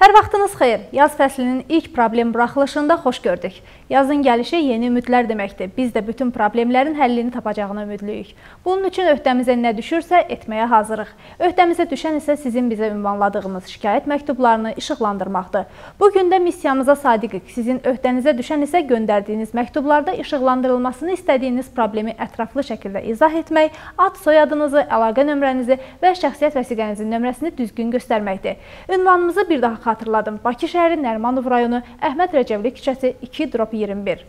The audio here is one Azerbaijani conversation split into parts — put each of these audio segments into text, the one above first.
Hər vaxtınız xeyir. Yaz fəslinin ilk problem buraxılışında xoş gördük. Yazın gəlişi yeni ümidlər deməkdir. Biz də bütün problemlərin həllini tapacağına ümidliyik. Bunun üçün öhdəmizə nə düşürsə etməyə hazırıq. Öhdəmizə düşən isə sizin bizə ünvanladığınız şikayət məktublarını işıqlandırmaqdır. Bu gün də missiyamıza sadiqik. Sizin öhdənizə düşən isə göndərdiyiniz məktublarda işıqlandırılmasını istədiyiniz problemi ətraflı şəkildə izah etmək, ad soyadınızı, əlaqə nömrənizi və şəxsiyyət vəsiqənizin nömrəsini düzgün göstərməkdir. Ünvanımızı bir daha xatırladım. Bakı şəhəri Nərmanov rayonu Əhməd Rəcəvli küçəsi 2-21.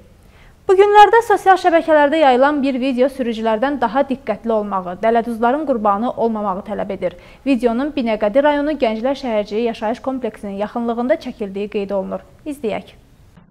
Bu günlərdə sosial şəbəkələrdə yayılan bir video sürücülərdən daha diqqətli olmağı, dələduzların qurbanı olmamağı tələb edir. Videonun Binəqədi rayonu Gənclər Şəhərciyi yaşayış kompleksinin yaxınlığında çəkildiyi qeyd olunur. İzləyək.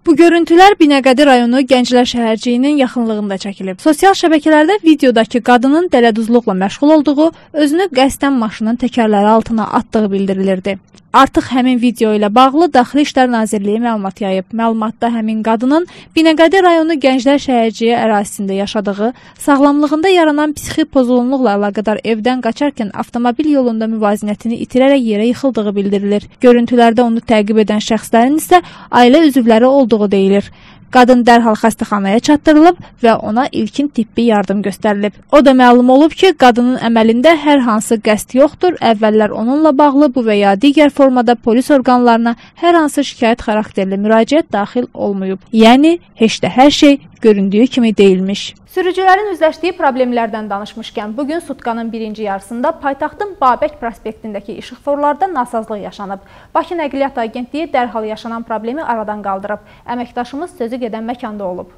Bu görüntülər Binəqədi rayonu Gənclər şəhərciyinin yaxınlığında çəkilib. Sosial şəbəkələrdə videodakı qadının dələduzluqla məşğul olduğu, özünü qəsdən maşının təkərləri altına atdığı bildirilirdi. Artıq həmin video ilə bağlı Daxili İşlər Nazirliyi məlumat yayıb. Məlumatda həmin qadının Binəqədi rayonu Gənclər şəhərciyi ərazisində yaşadığı, sağlamlığında yaranan psixi pozğunluqla əlaqədar evdən qaçarkən avtomobil yolunda müvazinətini itirərək yerə yıxıldığı bildirilir. Görüntülərdə onu təqib edən şəxslərin isə ailə üzvləri olduğu deyilir. Qadın dərhal xəstəxanaya çatdırılıb və ona ilkin tibbi yardım göstərilib. O da məlum olub ki, qadının əməlində hər hansı qəsd yoxdur. Əvvəllər onunla bağlı bu və ya digər formada polis orqanlarına hər hansı şikayət xarakterli müraciət daxil olmayıb. Yəni heç də hər şey göründüyü kimi deyilmiş. Sürücülərin üzləşdiyi problemlərdən danışmışkən, bu gün sutkanın birinci yarısında paytaxtın Babək prospektindəki işıqforlarda nasazlıq yaşanıb. Bakı Nəqliyyat Agentliyi dərhal yaşanan problemi aradan qaldırıb. Əməkdaşımız sözü gedən məkanda olub.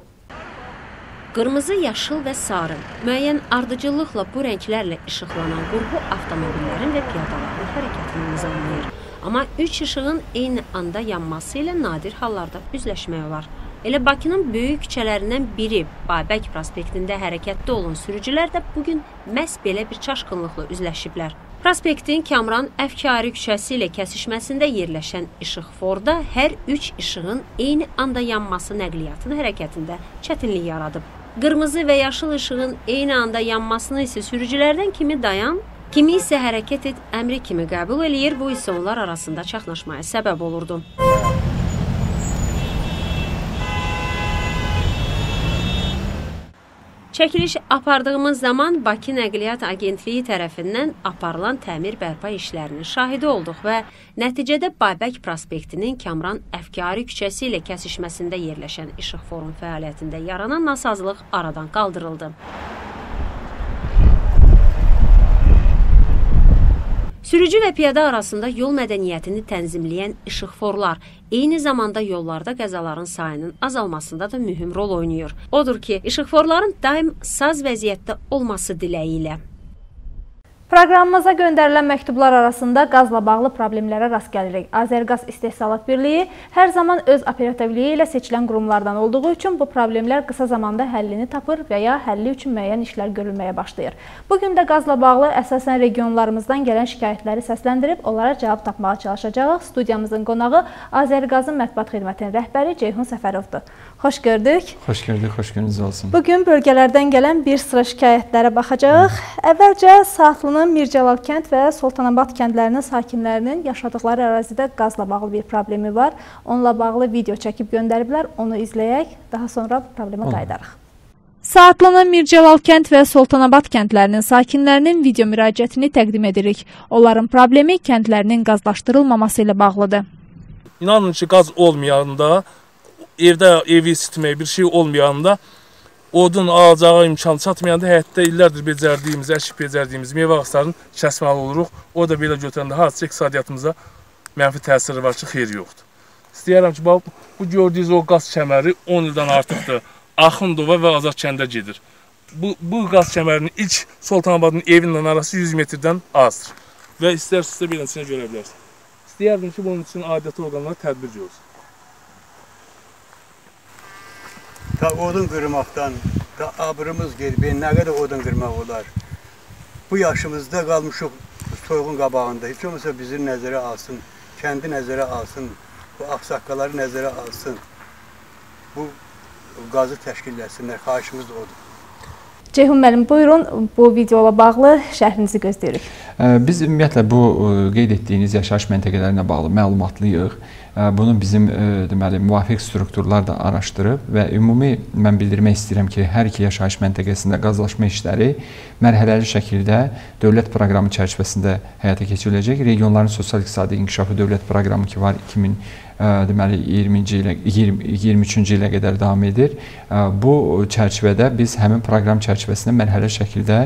Qırmızı, yaşıl və sarı müəyyən ardıcıllıqla bu rənglərlə işıqlanan qurğu avtomobillərin və piyadaların hərəkətini nizamlayır. Amma üç işığın eyni anda yanması ilə nadir hallarda üzləşmək olar. Elə Bakının böyük küçələrindən biri Babək prospektində hərəkətdə olan sürücülər də bu gün məhz belə bir çaşqınlıqla üzləşiblər. Prospektin Kamran Əfkari küçəsi ilə kəsişməsində yerləşən işıqforda hər üç işığın eyni anda yanması nəqliyyatın hərəkətində çətinlik yaradıb. Qırmızı və yaşıl işığın eyni anda yanmasını isə sürücülərdən kimi dayan, kimi isə hərəkət et əmri kimi qəbul eləyir, bu isə onlar arasında çaxnaşmaya səbəb olurdu. Çəkiliş apardığımız zaman Bakı Nəqliyyat Agentliyi tərəfindən aparılan təmir bərpa işlərinin şahidi olduq və nəticədə Babək prospektinin Kamran Əfkari küçəsi ilə kəsişməsində yerləşən işıq forum fəaliyyətində yaranan nasazlıq aradan qaldırıldı. Sürücü və piyada arasında yol mədəniyyətini tənzimləyən işıqforlar eyni zamanda yollarda qəzaların sayının azalmasında da mühüm rol oynayır. Odur ki, işıqforların daim saz vəziyyətdə olması diləyi ilə Proqramımıza göndərilən məktublar arasında qazla bağlı problemlərə rast gəlirik. Azərqaz İstehsalat Birliyi hər zaman öz operativliyi ilə seçilən qurumlardan olduğu üçün bu problemlər qısa zamanda həllini tapır və ya həlli üçün müəyyən işlər görülməyə başlayır. Bu gün də qazla bağlı əsasən regionlarımızdan gələn şikayətləri səsləndirib onlara cavab tapmağa çalışacağıq. Studiyamızın qonağı Azərqazın mətbuat xidmətinin rəhbəri Ceyhun Səfərovdur. Xoş gördük. Xoş gördük, xoş gününüz olsun. Bu gün bölgələrdən gələn bir sıra şikayətlərə baxacağıq. Əvvəlcə Saatlının Mircəlal kənd və Sultanabad kəndlərinin sakinlərinin yaşadıkları ərazidə qazla bağlı bir problemi var. Onunla bağlı video çəkib göndəriblər. Onu izləyək, daha sonra problemə qayıdarıq. Saatlanan Mircəlal kənd və Sultanabad kəndlərinin sakinlərinin video müraciətini təqdim edirik. Onların problemi kəndlərinin qazlaşdırılmaması ilə bağlıdır. İnanın ki, qaz olmayanda evdə evi isitmək bir şey olmayanda odun alacağı imkan çatmayanda həyətdə illərdir becərdiyimiz, əkib becərdiyimiz meyvə ağaclarını kəsməli oluruq. O da belə götürəndə hardasa iqtisadiyyatımıza mənfi təsiri var ki, xeyri yoxdur. İstəyirəm ki, bax, bu gördüyünüz o qaz kəməri 10 ildən artıqdır. Axundova və Azad kəndə gedir. Bu, bu qaz kəmərinin ilk Sultanabadın evinlə arası 100 metrdən azdır. Və istərsinizsə beləsinə görə bilərsiniz. İstəyərdim ki, bunun üçün aidiyyatı orqanlar tədbir görsün. Ta odun qırmaqdan, ta abrımız gedib, nə qədər odun qırmaq olar. Bu yaşımızda qalmışıq soyğun qabağında. Heç olmasa bizi nəzərə alsın, kəndi nəzərə alsın, bu ağsaqqaları nəzərə alsın. Bu qazı təşkil etsinlər, xahişimiz odur. Ceyhun müəllim, buyurun bu videola bağlı şərhinizi gözləyirik. Biz ümumiyyətlə bu qeyd etdiyiniz yaşayış məntəqələrinə bağlı məlumatlıyıq. Bunu bizim deməli müvafiq strukturlar da araşdırıb və ümumi mən bildirmək istəyirəm ki, hər iki yaşayış məntəqəsində qazlaşma işləri mərhələli şəkildə dövlət proqramı çərçivəsində həyata keçiriləcək. Regionların sosial-iqtisadi inkişafı dövlət proqramı ki var 2000 deməli 20-ci ilə 20, 23-cü ilə qədər davam edir. Bu çərçivədə biz həmin proqram çərçivəsində mərhələ şəkildə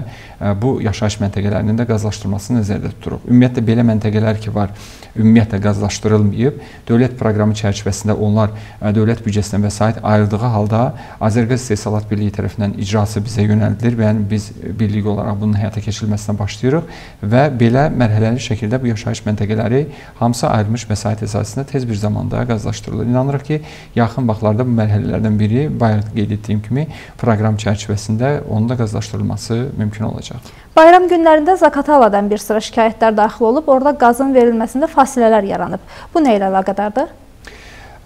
bu yaşayış məntəqələrinin də qazlaşdırılmasını nəzərdə tuturuq. Ümumiyyətlə belə məntəqələr ki var, ümumiyyətlə qazlaşdırılmayıb. Dövlət proqramı çərçivəsində onlar dövlət büdcəsindən vəsait ayrıldığı halda Azərqaz İstehsalat Birliyi tərəfindən icrası bizə yönəldilir və yəni biz birlik olaraq bunun həyata keçirilməsinə başlayırıq və belə mərhələli şəkildə bu yaşayış məntəqələri hamısı ayrılmış vəsait əsasında tez bir zamanda qazlaşdırılır. İnanırıq ki, yaxın vaxtlarda bu mərhələlərdən biri bayaq qeyd etdiyim kimi proqram çərçivəsində onun da qazlaşdırılması mümkün olacaq. Bayram günlərində Zakataladan bir sıra şikayətlər daxil olub, orada qazın verilməsində fasilələr yaranıb. Bu nə ilə əlaqədardır?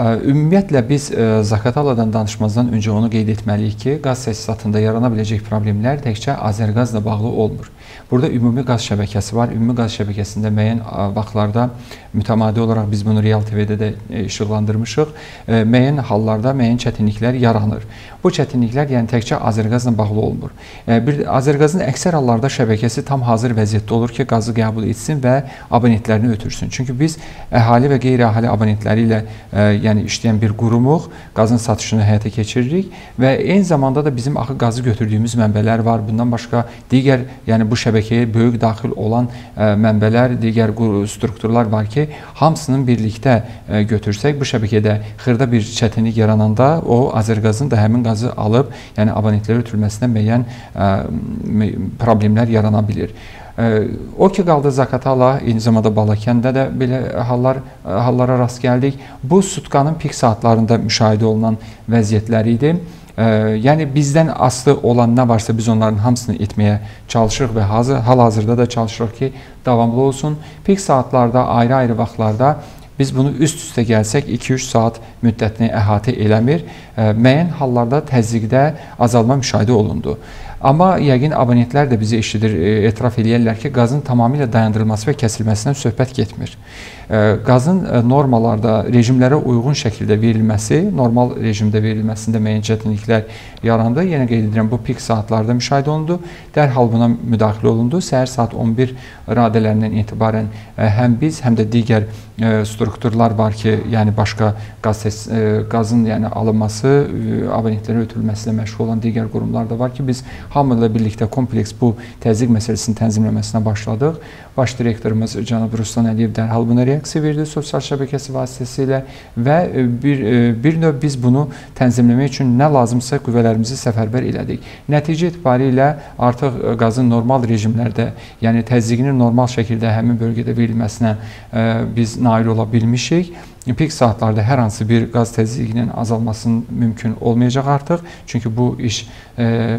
Ümumiyyətlə biz Zakataladan danışmazdan öncə onu qeyd etməliyik ki, qaz təsisatında yarana biləcək problemlər təkcə Azərqazla bağlı olmur. Burada ümumi qaz şəbəkəsi var. Ümumi qaz şəbəkəsində müəyyən vaxtlarda mütəmadi olaraq biz bunu Real TV-də də e, işıqlandırmışıq. E, müəyyən hallarda müəyyən çətinliklər yaranır. Bu çətinliklər yəni təkcə Azərqazla bağlı olmur. E, bir Azərqazın əksər hallarda şəbəkəsi tam hazır vəziyyətdə olur ki, qazı qəbul etsin və abonentlərini ötürsün. Çünki biz əhali və qeyri-əhali abonentləri ilə yəni işləyən bir qurumuq, qazın satışını həyata keçiririk və eyni zamanda da bizim axı qazı götürdüyümüz mənbələr var. Bundan başqa digər yəni bu şəbəkəyə böyük daxil olan mənbələr, digər strukturlar var ki, hamısının birlikdə götürsək bu şəbəkədə xırda bir çətinlik yarananda o Azərqazın da həmin qazı alıb, yəni abonentlərə ötürülməsinə müəyyən problemlər yarana bilir. O ki qaldı Zakatala, eyni zamanda Balakəndə də belə hallar hallara rast gəldik. Bu sutkanın pik saatlarında müşahidə olunan vəziyyətlər idi. Yəni bizdən asılı olan nə varsa biz onların hamısını etməyə çalışırıq və hazır hal-hazırda da çalışırıq ki, davamlı olsun. Pik saatlarda, ayrı-ayrı vaxtlarda biz bunu üst-üstə gəlsək 2-3 saat müddətini əhatə eləmir. Müəyyən hallarda təzyiqdə azalma müşahidə olundu. Amma yəqin abonentlər də bizi eşidir, e, etiraf eləyirlər ki, qazın tamamilə dayandırılması və kəsilməsindən söhbət getmir. E, qazın e, normalarda, rejimlərə uyğun şəkildə verilməsi, normal rejimdə verilməsində müəyyən çətinliklər yarandı. Yenə qeyd edirəm, bu pik saatlarda müşahidə olundu. Dərhal buna müdaxilə olundu. Səhər saat 11 radələrindən etibarən həm biz, həm də digər strukturlar var ki, yəni başqa qaz qazın yəni alınması, abonentlərə ötürülməsi ilə məşğul olan digər qurumlar da var ki, biz hamı ilə birlikdə kompleks bu təzyiq məsələsinin tənzimləməsinə başladıq. Baş direktorumuz cənab Ruslan Əliyev dərhal buna reaksiya verdi sosial şəbəkəsi vasitəsilə və e, bir e, bir növ biz bunu tənzimləmək üçün nə lazımsa qüvvələrimizi səfərbər elədik. Nəticə etibarilə artıq e, qazın normal rejimlərdə, yəni təzyiqinin normal şəkildə həmin bölgədə verilməsinə biz nail ola bilmişik pik saatlarda hər hansı bir qaz təzyiqinin azalmasının mümkün olmayacaq artıq. Çünki bu iş e,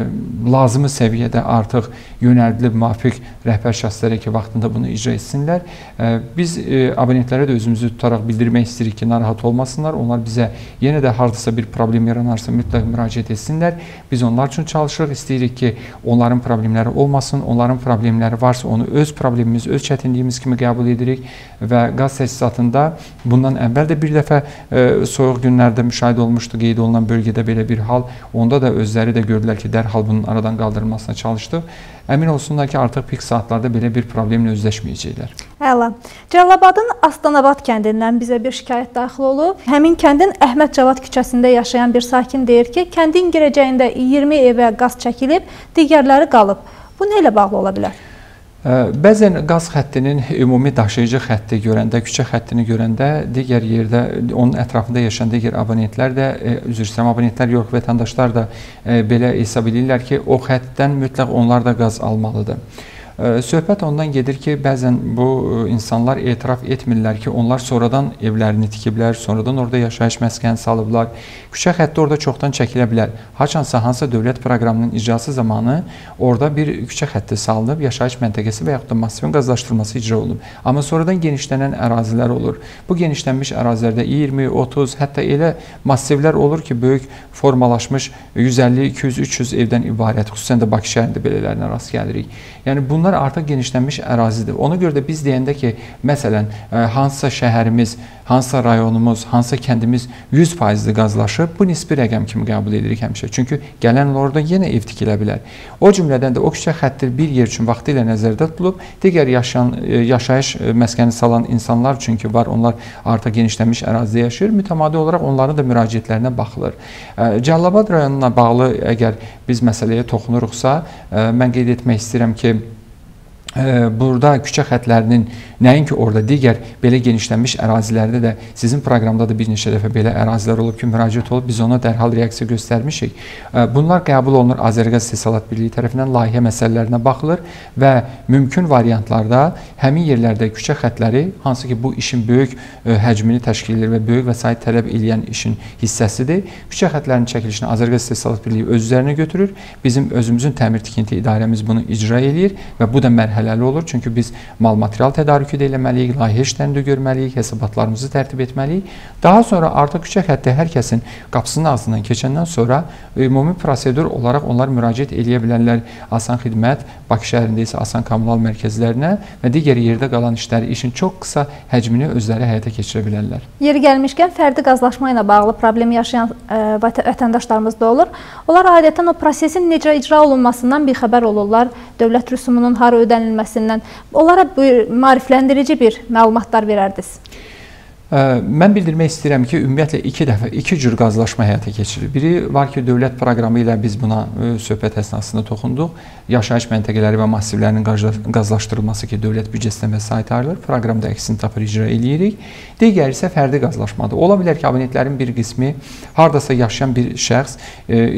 lazımi səviyyədə artıq yönəldilib müvafiq rəhbər şəxslərə ki, vaxtında bunu icra etsinlər. E, biz e, abonentlərə də özümüzü tutaraq bildirmək istəyirik ki, narahat olmasınlar. Onlar bizə yenə də hardasa bir problem yaranarsa mütləq müraciət etsinlər. Biz onlar üçün çalışırıq. İstəyirik ki, onların problemləri olmasın. Onların problemləri varsa onu öz problemimiz, öz çətinliyimiz kimi qəbul edirik və qaz təsisatında bundan əvvəl əvvəl də bir dəfə e, soyuq günlərdə müşahidə olmuşdu, qeyd olunan bölgədə belə bir hal. Onda da özləri də gördülər ki, dərhal bunun aradan qaldırılmasına çalışdıq. Əmin olsunlar ki, artıq pik saatlarda belə bir problemlə üzləşməyəcəklər. Əla. Cəlilabadın Astanabad kəndindən bizə bir şikayət daxil olub. Həmin kəndin Əhməd Cavad küçəsində yaşayan bir sakin deyir ki, kəndin girəcəyində 20 evə qaz çəkilib, digərləri qalıb. Bu nə ilə bağlı ola bilər? Bəzən qaz xəttinin ümumi daşıyıcı xətti görəndə, küçə xəttini görəndə digər yerdə onun ətrafında yaşayan digər abonentlər də e, üzr istəyirəm, abonentlər yox, vətəndaşlar da e, belə hesab edirlər ki, o xəttdən mütləq onlar da qaz almalıdır. Söhbət ondan gedir ki, bəzən bu insanlar etiraf etmirlər ki, onlar sonradan evlərini tikiblər, sonradan orada yaşayış məskəni salıblar. Küçə xətti orada çoxdan çəkilə bilər. Haçansa hansısa dövlət proqramının icrası zamanı orada bir küçə xətti salınıb, yaşayış məntəqəsi və yaxud da massivin qazlaşdırılması icra olunub. Amma sonradan genişlənən ərazilər olur. Bu genişlənmiş ərazilərdə 20, 30, hətta elə massivlər olur ki, böyük formalaşmış 150, 200, 300 evdən ibarət, xüsusən də Bakı şəhərində belələrinə rast gəlirik. Yəni bunlar artıq genişlənmiş ərazidir. Ona görə də biz deyəndə ki, məsələn, e, hansısa şəhərimiz hansısa rayonumuz, hansısa kəndimiz 100% qazlaşıb, bu nisbi rəqəm kimi qəbul edirik həmişə. Çünki gələn orada yenə ev tikilə bilər. O cümlədən də o küçə xətti bir yer üçün vaxtilə nəzərdə tutulub, digər yaşayan e, yaşayış e, məskəni salan insanlar üçün ki, var, onlar artıq genişlənmiş ərazidə yaşayır, mütəmadi olaraq onların da müraciətlərinə baxılır. Cəlilabad rayonuna bağlı əgər biz məsələyə toxunuruqsa, mən qeyd etmək istəyirəm ki, burada küçə xətlərinin nəinki orada digər belə genişlənmiş ərazilərdə də sizin proqramda da bir neçə dəfə belə ərazilər olub ki, müraciət olub, biz ona dərhal reaksiya göstərmişik. Bunlar qəbul olunur Azərqaz İstehsalat Birliyi tərəfindən layihə məsələlərinə baxılır və mümkün variantlarda həmin yerlərdə küçə xətləri hansı ki, bu işin böyük həcmini təşkil edir və böyük vəsait tələb edən işin hissəsidir. Küçə xətlərinin çəkilişini Azərqaz İstehsalat Birliyi öz üzərinə götürür. Bizim özümüzün təmir tikinti idarəmiz bunu icra eləyir və bu da mərhələ mərhələli olur. Çünki biz mal material tədarükü də eləməliyik, layihə işlərini də görməliyik, hesabatlarımızı tərtib etməliyik. Daha sonra artıq küçə xətti hər kəsin qapısının ağzından keçəndən sonra ümumi prosedur olaraq onlar müraciət eləyə bilərlər Asan Xidmət, Bakı şəhərində isə Asan Kommunal mərkəzlərinə və digər yerdə qalan işləri işin çox qısa həcmini özləri həyata keçirə bilərlər. Yeri gəlmişkən fərdi qazlaşma ilə bağlı problem yaşayan ə, e, vətəndaşlarımız da olur. Onlar adətən o prosesin necə icra olunmasından bir xəbər olurlar. Dövlət rüsumunun hara ödənilməsi edilməsindən onlara bu maarifləndirici bir məlumatlar verərdiniz. Mən bildirmək istəyirəm ki, ümumiyyətlə iki dəfə iki cür qazlaşma həyata keçirilir. Biri var ki, dövlət proqramı ilə biz buna söhbət əsnasında toxunduq. Yaşayış məntəqələri və massivlərinin qazlaşdırılması ki, dövlət büdcəsindən vəsait ayrılır. Proqramda əksini tapır icra eləyirik. Digəri isə fərdi qazlaşmadır. Ola bilər ki, abonentlərin bir qismi hardasa yaşayan bir şəxs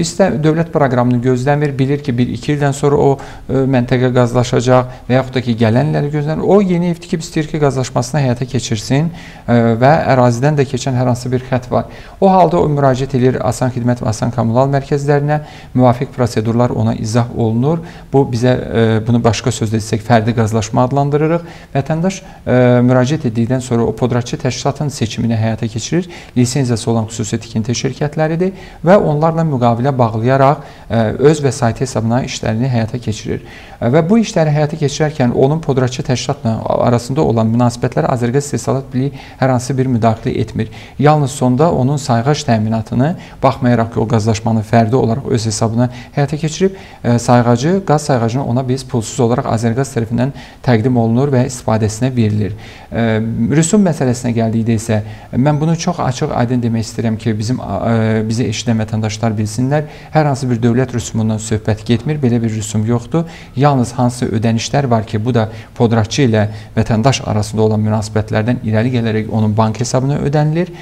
istə dövlət proqramını gözləmir, bilir ki, 1-2 ildən sonra o məntəqə qazlaşacaq və yaxud da ki, gələn illəri gözləmir. O yeni ev tikib istəyir ki, qazlaşmasını həyata keçirsin və və ərazidən də keçən hər hansı bir xətt var. O halda o müraciət edir Asan Xidmət və Asan Kommunal mərkəzlərinə, müvafiq prosedurlar ona izah olunur. Bu bizə e, bunu başqa sözlə desək fərdi qazlaşma adlandırırıq. Vətəndaş e, müraciət etdikdən sonra o podratçı təşkilatın seçimini həyata keçirir. Lisenziyası olan xüsusi tikinti şirkətləridir və onlarla müqavilə bağlayaraq e, öz vəsaiti hesabına işlərini həyata keçirir. Və bu işləri həyata keçirərkən onun podratçı təşkilatla arasında olan münasibətlər Azərbaycan İstehsalat Birliyi hər hansı bir müdaxilə etmir. Yalnız sonda onun sayğac təminatını baxmayaraq ki, o qazlaşmanı fərdi olaraq öz hesabına həyata keçirib, e, sayğacı, qaz sayğacını ona biz pulsuz olaraq Azərqaz tərəfindən təqdim olunur və istifadəsinə verilir. E, rüsum məsələsinə gəldikdə isə mən bunu çox açıq, aydın demək istəyirəm ki, bizim e, bizi eşidən vətəndaşlar bilsinlər, hər hansı bir dövlət rüsumundan söhbət getmir, belə bir rüsum yoxdur. Yalnız hansı ödənişlər var ki, bu da podratçı ilə vətəndaş arasında olan münasibətlərdən irəli gələrək onun bank hesabına ödənilir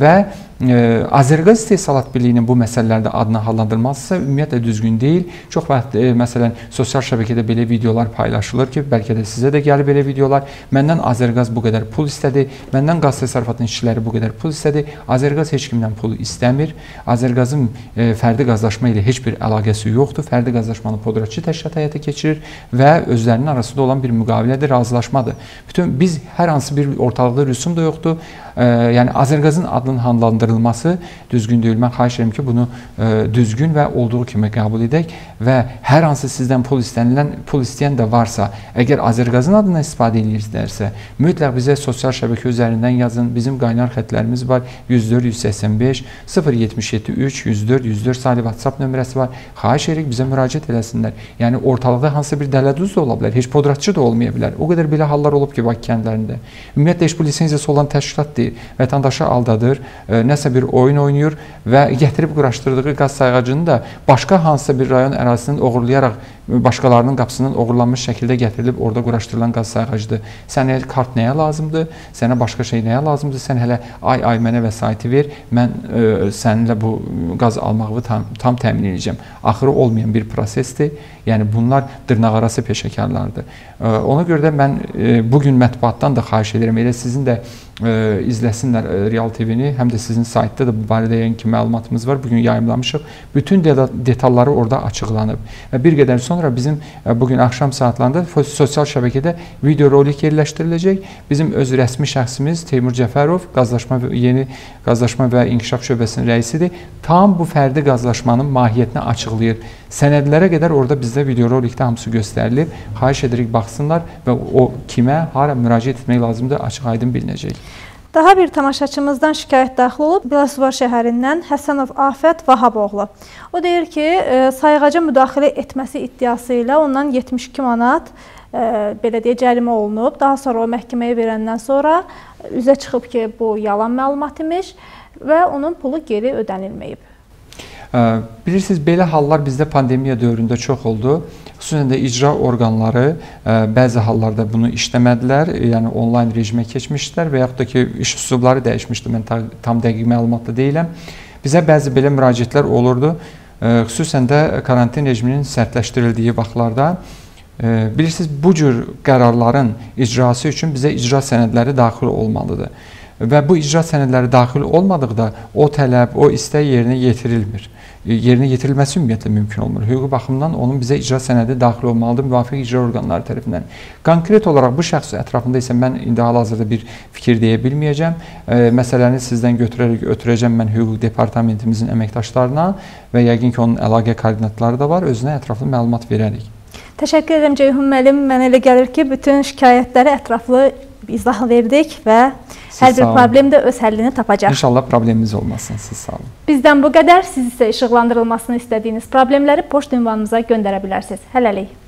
və Azərqaz İstehsalat Birliyinin bu məsələlərdə adına hallandırılması ümumiyyətlə düzgün deyil. Çox vaxt e, məsələn sosial şəbəkədə belə videolar paylaşılır ki, bəlkə də sizə də gəlir belə videolar. Məndən Azərqaz bu qədər pul istədi, məndən qaz təsərrüfatının işçiləri bu qədər pul istədi. Azərqaz heç kimdən pul istəmir. Azərqazın e, fərdi qazlaşma ilə heç bir əlaqəsi yoxdur. Fərdi qazlaşmanı podratçı təşkilat həyata keçirir və özlərinin arasında olan bir müqavilədir, razılaşmadır. Bütün biz hər hansı bir ortalıqda rüsum da yoxdur. E, yəni Azərqazın adının handlandırılması adlandırılması düzgün deyil. Mən xahiş edirəm ki, bunu ə, düzgün və olduğu kimi qəbul edək və hər hansı sizdən pul istənilən, pul istəyən də varsa, əgər Azərqazın adından istifadə edirsizlərsə, mütləq bizə sosial şəbəkə üzərindən yazın. Bizim qaynar xətlərimiz var. 104 185 077 3 104 104 saylı WhatsApp nömrəsi var. Xahiş edirik bizə müraciət eləsinlər. Yəni ortalıqda hansı bir dələduz da ola bilər, heç podratçı da olmaya bilər. O qədər belə hallar olub ki, Bakı kəndlərində. Ümumiyyətlə heç bu lisenziyası olan təşkilat deyil. Vətəndaşı aldadır, nə nəsə bir oyun oynayır və gətirib quraşdırdığı qaz sayğacını da başqa hansısa bir rayon ərazisindən oğurlayaraq başqalarının qapısından oğurlanmış şəkildə gətirilib orada quraşdırılan qaz sayğacıdır. Sənə kart nəyə lazımdır? Sənə başqa şey nəyə lazımdır? Sən hələ ay ay mənə vəsaiti ver. Mən ə, səninlə bu qaz almağı tam tam təmin edəcəm. Axırı olmayan bir prosesdir. Yəni bunlar dırnaqarası peşəkarlardır. Ə, ona görə də mən ə, bu gün mətbuatdan da xahiş edirəm. Elə sizin də ə, izləsinlər Real TV-ni, həm də sizin saytda da bu barədə yəqin ki məlumatımız var. Bu gün yayımlamışıq. Bütün detalları orada açıqlanıb. Və bir qədər sonra bizim ə, bu gün axşam saatlarında sosial şəbəkədə video rolik yerləşdiriləcək. Bizim öz rəsmi şəxsimiz Teymur Cəfərov qazlaşma yeni qazlaşma və inkişaf şöbəsinin rəisidir. Tam bu fərdi qazlaşmanın mahiyyətini açıqlayır. Sənədlərə qədər orada bizdə videorolikdə hamısı göstərilir. Xahiş edirik baxsınlar və o kimə, hara müraciət etmək lazımdır açıq-aydın bilinəcək. Daha bir tamaşaçımızdan şikayət daxil olub Biləsuvar şəhərindən Həsənov Afət Vahaboğlu. O deyir ki, e, sayğaca müdaxilə etməsi iddiası ilə ondan 72 manat e, belə deyə cərimə olunub. Daha sonra o məhkəməyə verəndən sonra üzə çıxıb ki, bu yalan məlumat imiş və onun pulu geri ödənilməyib. Bilirsiniz, belə hallar bizdə pandemiya dövründə çox oldu. Xüsusən də icra orqanları bəzi hallarda bunu işləmədilər, yəni onlayn rejimə keçmişdilər və yaxud da ki, iş üsulları dəyişmişdi. Mən tam dəqiq məlumatlı deyiləm. Bizə bəzi belə müraciətlər olurdu. Xüsusən də karantin rejiminin sərtləşdirildiyi vaxtlarda bilirsiniz, bu cür qərarların icrası üçün bizə icra sənədləri daxil olmalıdır. Və bu icra sənədləri daxil olmadıqda o tələb, o istək yerinə yetirilmir. E, yerinə yetirilməsi ümumiyyətlə mümkün olmur. Hüquqi baxımdan onun bizə icra sənədi daxil olmalıdır müvafiq icra orqanları tərəfindən. Konkret olaraq bu şəxs ətrafında isə mən indi hal-hazırda bir fikir deyə bilməyəcəm. E, məsələni sizdən götürərək ötürəcəm mən hüquq departamentimizin əməkdaşlarına və yəqin ki, onun əlaqə koordinatları da var, özünə ətraflı məlumat verərik. Təşəkkür edirəm Ceyhun müəllim. Mənə elə gəlir ki, bütün şikayətləri ətraflı izah verdik və Siz hər bir problem də öz həllini tapacaq. İnşallah problemimiz olmasın. Siz sağ olun. Bizdən bu qədər. Siz isə işıqlandırılmasını istədiyiniz problemləri poçt ünvanımıza göndərə bilərsiniz. Hələlik.